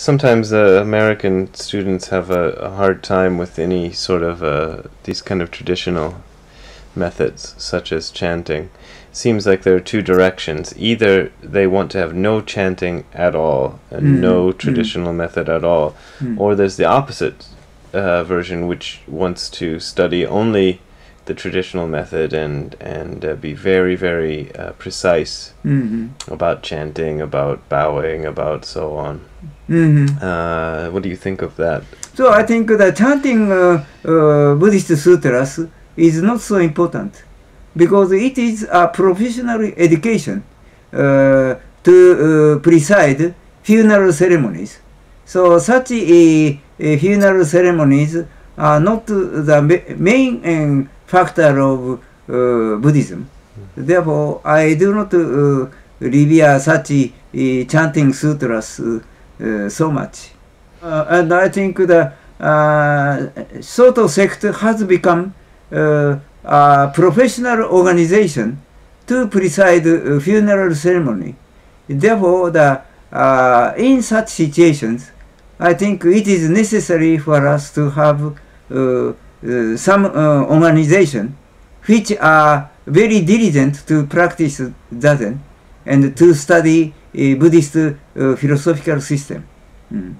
sometimes uh, American students have a, a, hard time with any sort of uh, these kind of traditional methods, such as chanting. Seems like there are two directions. Either they want to have no chanting at all and Mm, no mm. traditional method at all, Mm. or there's the opposite uh, version, which wants to study only the traditional method and and uh, be very very uh, precise mm-hmm. about chanting, about bowing, about so on. Mm-hmm. Uh, what do you think of that? So I think that chanting uh, uh, Buddhist sutras is not so important because it is a professional education uh, to preside funeral ceremonies. So such funeral ceremonies are not the ma- main uh, factor of uh, Buddhism. Therefore, I do not uh, revere such uh, chanting sutras so much. Uh, and I think the uh, Soto sect has become a professional organization to preside funeral ceremony. Therefore, the, uh, in such situations, I think it is necessary for us to have some uh, organization which are very diligent to practice Zazen and to study uh, Buddhist uh, philosophical system. Mm.